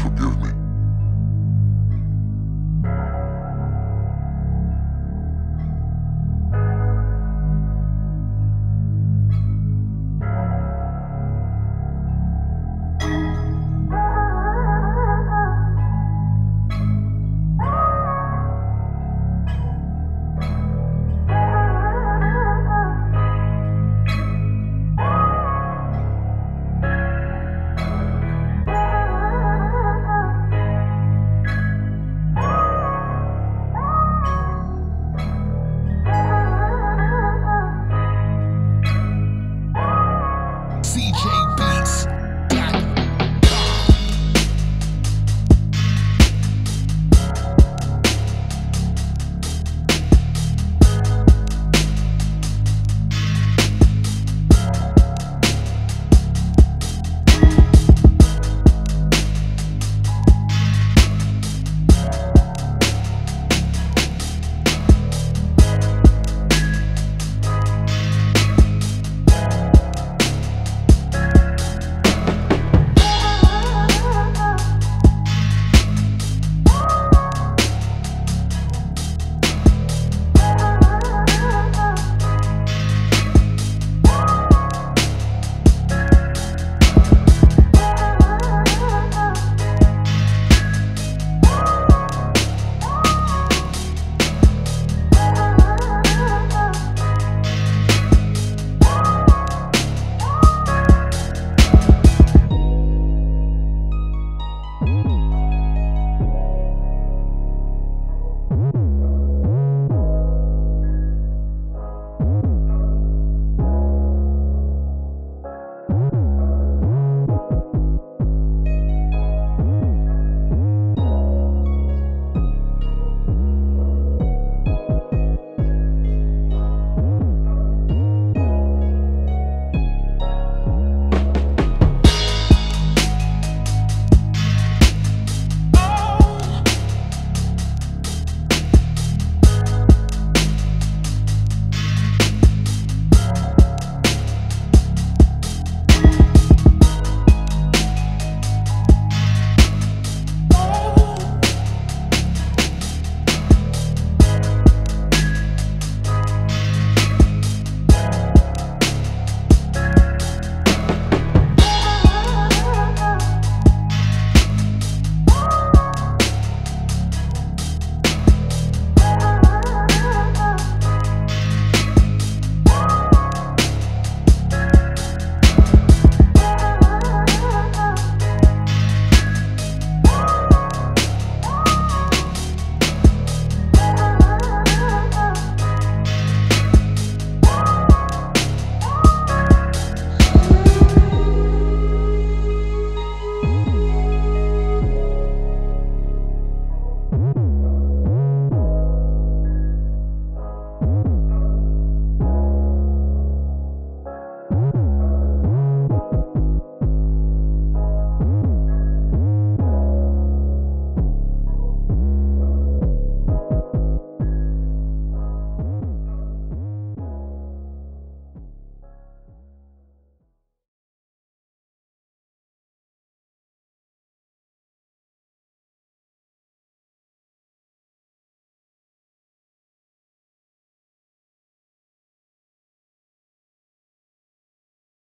forgive me.